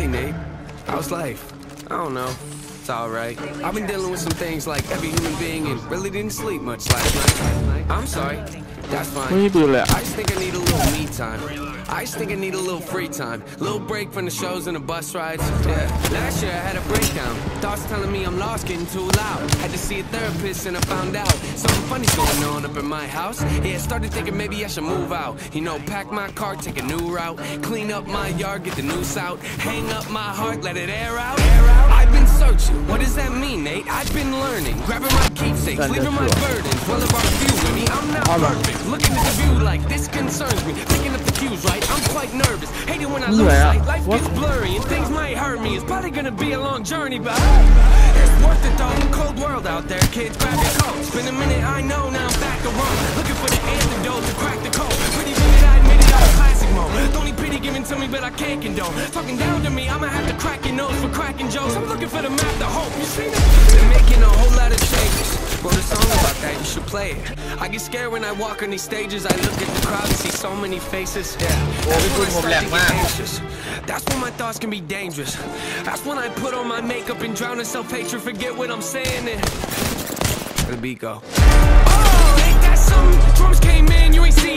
Hey, Nate. How's life? I don't know alright. I've been dealing with some things like every human being and really didn't sleep much last night. I'm sorry. That's fine. What you do that? I just think I need a little me time. I just think I need a little free time. Little break from the shows and the bus rides. Yeah. Last year I had a breakdown. Thoughts telling me I'm lost, getting too loud. Had to see a therapist and I found out something funny's going on up in my house. Yeah, started thinking maybe I should move out. You know, pack my car, take a new route. Clean up my yard, get the noose out. Hang up my heart, let it air out. Air out searching. What does that mean, Nate? I've been learning. Grabbing my keepsakes, leaving my burdens. Well, a few with me, I'm not perfect. Looking at the view like this concerns me. Picking up the cues, right? I'm quite nervous. Hate it when I lose Yeah. sight. Life What? gets blurry and things might hurt me. It's probably gonna be a long journey, but it's worth it though. Cold world out there, kids. Grab your coats. Been a minute, I know. Now I'm back to run. Looking for the antidote to crack the code. Pretty minute, I admit it, I was classic mode. The only pity given to me, but I can't condone. Talking down to me, I'ma have to crack your nose for cracking jokes. I'm looking for the map to hope. You see that? They're making a whole lot of changes. Wrote a song about that, you should play it. I get scared when I walk on these stages. I look at the crowd and see so many faces. Yeah. That's when I start to get anxious. That's when my thoughts can be dangerous. That's when I put on my makeup and drown in self-hatred. Forget what I'm saying and let the beat go. Oh, ain't that something? Drums came in, you ain't see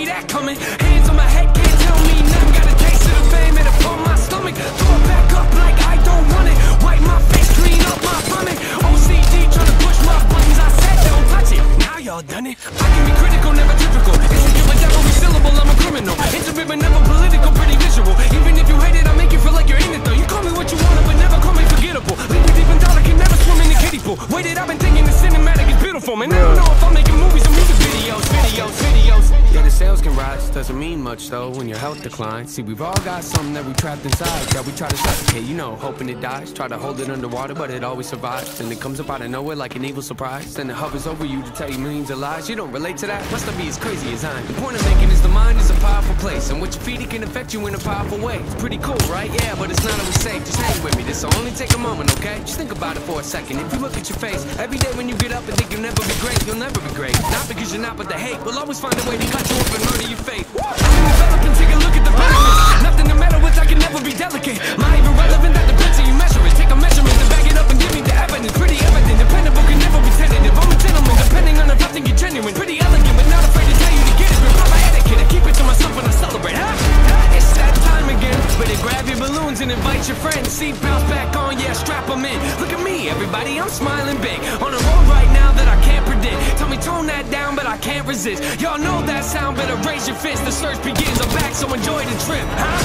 y'all done it. I can be critical, never typical. Insecure with every syllable, I'm a criminal. Intimate never political, pretty visual. Even if you hate it, I make you feel like you're in it though. You call me what you want, but never call me forgettable. Leave you deep in thought, I can never swim in the kiddie pool. Waited, I've been thinking the cinematic is beautiful, man. I don't know if I'm making sales can rise, doesn't mean much though when your health declines. See, we've all got something that we trapped inside that we try to suffocate, you know, hoping it dies. Try to hold it underwater, but it always survives. And it comes up out of nowhere like an evil surprise. Then it hovers over you to tell you millions of lies. You don't relate to that? Must not be as crazy as I am. The point I'm making is the mind is a powerful place, and what you feed it can affect you in a powerful way. It's pretty cool, right? Yeah, but it's not always safe. Just hang with me. This will only take a moment, okay? Just think about it for a second. If you look at your face every day when you get up and think you'll never be great, you'll never be great. Not because you're not, but the hate will always find a way to cut you and murder your faith. Can develop and take a look at the pyramids. Nothing to meddle with, I can never be delicate. My even relevant, that depends how you measure it. Take a measurement to back it up and give me the evidence. Pretty evident, dependable can never be tentative. I'm a gentleman, depending on if I think you're genuine. Pretty elegant, but not afraid to tell you to get it. But proper etiquette, I keep it to myself when I celebrate. Huh? It's that time again. Better grab your balloons and invite your friends. Seat belts back on, yeah, strap them in. Look at me, everybody, I'm smiling big. On a road right now Y'all know that sound, better raise your fist. The search begins, I'm back, so enjoy the trip. Huh?